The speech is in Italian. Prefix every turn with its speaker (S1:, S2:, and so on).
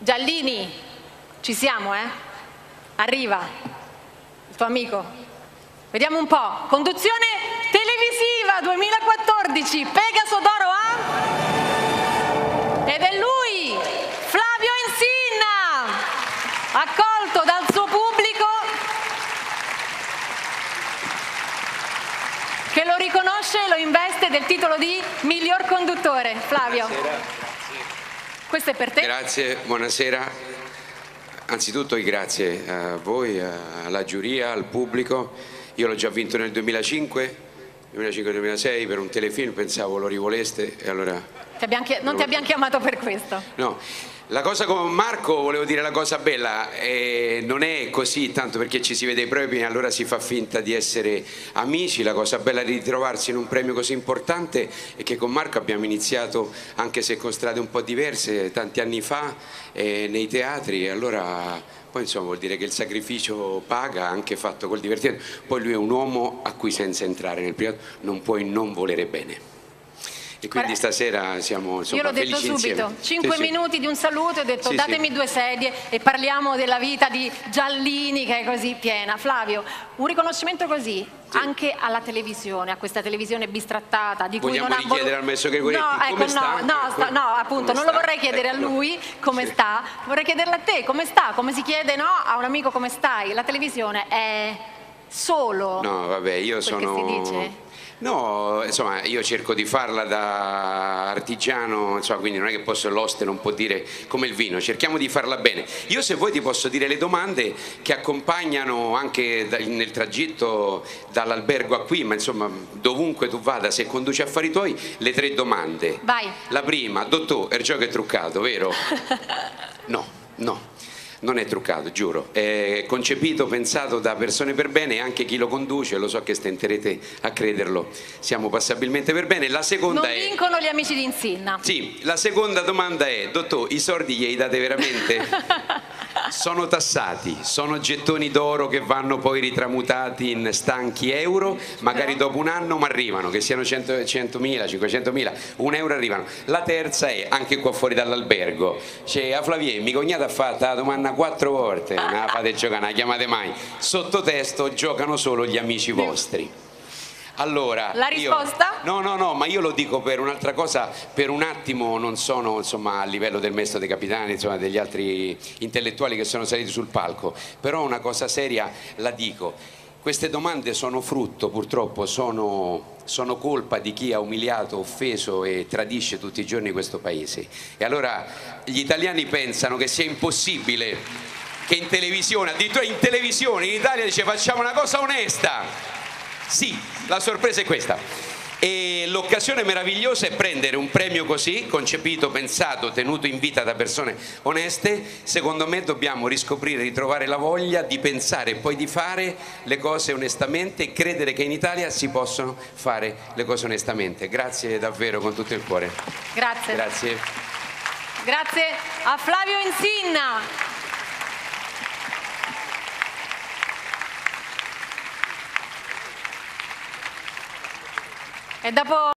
S1: Giallini, ci siamo, eh? Arriva il tuo amico. Vediamo un po'. Conduzione televisiva 2014, Pegaso d'Oro A. Ed è lui, Flavio Insinna, accolto dal suo pubblico che lo riconosce e lo investe del titolo di miglior conduttore. Flavio.
S2: Buonasera.
S1: Questo è per te.
S2: Grazie, buonasera. Anzitutto grazie a voi, alla giuria, al pubblico. Io l'ho già vinto nel 2005, 2005-2006 per un telefilm, pensavo lo rivoleste e allora...
S1: Ti non ti abbiamo chiamato per questo.
S2: No. La cosa con Marco, volevo dire la cosa bella, eh, non è così tanto perché ci si vede i premi e allora si fa finta di essere amici, la cosa bella di ritrovarsi in un premio così importante è che con Marco abbiamo iniziato, anche se con strade un po' diverse, tanti anni fa eh, nei teatri. E allora poi insomma vuol dire che il sacrificio paga anche fatto col divertimento, poi lui è un uomo a cui senza entrare nel privato non puoi non volere bene e quindi Guarda, stasera siamo insomma,
S1: Io l'ho detto subito,
S2: insieme.
S1: cinque sì, minuti sì. di un saluto, ho detto sì, datemi due sedie e parliamo della vita di Giallini che è così piena. Flavio, un riconoscimento così anche alla televisione, a questa televisione bistrattata di
S2: Vogliamo
S1: cui non
S2: ha voluto... al maestro Gregoretti
S1: no, ecco? No, no, sta, no appunto, non lo vorrei chiedere ecco. a lui come sta, vorrei chiederle a te come sta, come si chiede no, a un amico come stai. La televisione è solo
S2: No, vabbè, io sono... No, insomma, io cerco di farla da artigiano, insomma, quindi non è che posso l'oste non può dire come il vino, cerchiamo di farla bene. Io se vuoi ti posso dire le domande che accompagnano anche nel tragitto dall'albergo a qui, ma insomma, dovunque tu vada, se conduci affari tuoi, le tre domande.
S1: Vai.
S2: La prima, dottore, il gioco è truccato, vero? No, no non è truccato, giuro, è concepito, pensato da persone per bene e anche chi lo conduce, lo so che stenterete a crederlo, siamo passabilmente per bene. La seconda
S1: non
S2: è...
S1: vincono gli amici di Insinna.
S2: Sì, la seconda domanda è, dottor, i soldi glieli date veramente? sono tassati, sono gettoni d'oro che vanno poi ritramutati in stanchi euro, magari dopo un anno ma arrivano, che siano 100.000, 500.000, un euro arrivano. La terza è, anche qua fuori dall'albergo, c'è a Flavie, mia cognata ha fatto la domanda quattro volte, non la fate giocare, non la chiamate mai, sottotesto giocano solo gli amici vostri. Allora,
S1: la risposta?
S2: Io, no, no, no, ma io lo dico per un'altra cosa, per un attimo non sono insomma, a livello del maestro dei capitani, insomma, degli altri intellettuali che sono saliti sul palco, però una cosa seria la dico. Queste domande sono frutto, purtroppo, sono, sono, colpa di chi ha umiliato, offeso e tradisce tutti i giorni questo paese. E allora gli italiani pensano che sia impossibile che in televisione, addirittura in televisione in Italia dice facciamo una cosa onesta, sì, la sorpresa è questa. E l'occasione meravigliosa è prendere un premio così, concepito, pensato, tenuto in vita da persone oneste. Secondo me dobbiamo riscoprire, ritrovare la voglia di pensare e poi di fare le cose onestamente e credere che in Italia si possono fare le cose onestamente. Grazie davvero con tutto il cuore.
S1: Grazie.
S2: Grazie.
S1: Grazie a Flavio Insinna. E dopo